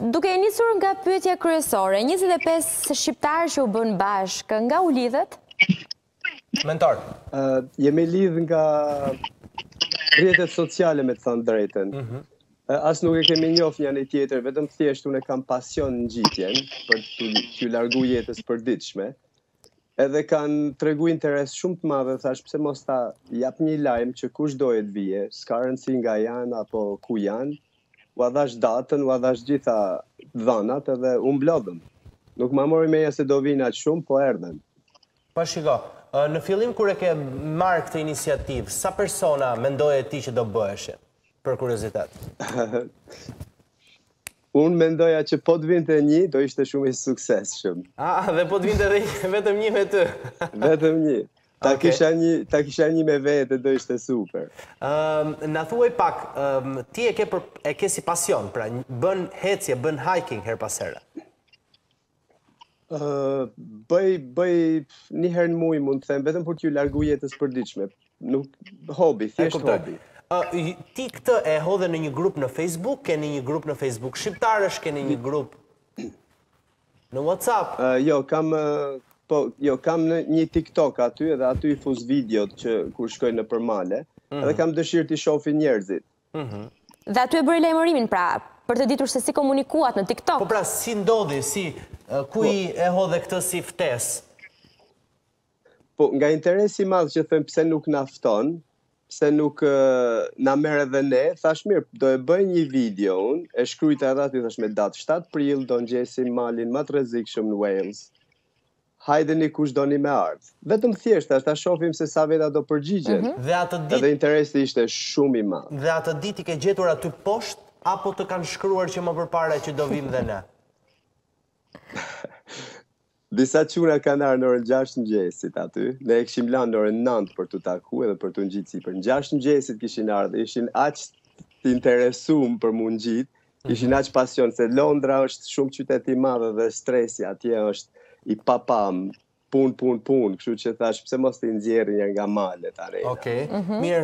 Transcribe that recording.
Duke e nisur nga pyetja kryesore, njëzet e pesë shqiptarë që u bënë bashkë, nga u lidhet? Mentor. Jemi lidh nga rrjetet sociale me të thënë drejtën. Mhm. As nuk e kemi njohur një anë tjetër, vetëm thjesht unë kam pasion ngjitjen për të ju largu jetës për ditëshme. Edhe kanë tregu interes shumë të madhe, thash pse mos ta jap një lajm që kush do e të vije, s'ka rëndësi nga janë apo ku janë, Ua dhash datën, ua dhash të gjitha të dhënat edhe u mblodhëm. Nuk ma mori mendja se do vijnë aq shumë, po erdhën. Po shiko, në fillim kur e ke marrë këtë iniciativë, sa persona mendoje ti që do bëheshin? Për kuriozitet. Unë mendoja që po të vinte një, do ishte shumë i suksesshëm. Ah, dhe po të vinte edhe vetëm një me ty. Vetëm një. Ta okay. kisha një, ta kisha një me vete, do ishte super. Ëm, uh, na thuaj pak, ëm, uh, ti e ke për e ke si pasion, pra bën ecje, bën hiking her pas here. Ë, uh, bëj bëj një herë në muaj mund të them, vetëm për t'ju largu jetës përditshme. Nuk hobi, thjesht hobi. Ë, uh, ti këtë e hodhe në një grup në Facebook, keni një grup në Facebook shqiptarësh, keni një grup Në WhatsApp? Jo, kam po, jo, kam një TikTok aty edhe aty i fus videot që kur shkoj nëpër male, mhm. dhe kam dëshirë t'i shohin njerëzit. Mhm. Dhe aty e bëre lajmërimin, pra, për të ditur se si komunikuat në TikTok. Po pra, si ndodhi, si, ku po. e hodhe këtë si ftesë? Po, nga interesi i madh që thonin pse nuk na fton, pse nuk na merr edhe ne, thash mirë, do e bëj një video unë, e shkrujta edhe aty, thash me datë 7 prill, do ngjesim malin më të rrezikshëm në Wales, hajdeni kush doni me ardhë. Vetëm thjesht, thash, ta shofim se sa veta do përgjigjen, mm -hmm. dhe atë dit, edhe interesi ishte shumë i madhë. Dhe atë dit i ke gjetur aty posht, apo të kanë shkruar që më përpara që do vijmë dhe ne? Disa çuna kanë ardhur në orën gjashtë të mëngjesit aty, ne e kishim lanë në orën nëntë për t'u takuar dhe për t'u ngjitë sipër. Në gjashtë të mëngjesit kishin ardhur, ishin aq të interesuar për m'u ngjitë, kishin mhm. aq pasion se Londra është shumë qytet i madh dhe stresi atje është i papam, pun pun pun, kështu që thash pse mos t'i nxjerrim nga malet arena. Okej. Okay. Mhm. Mirë,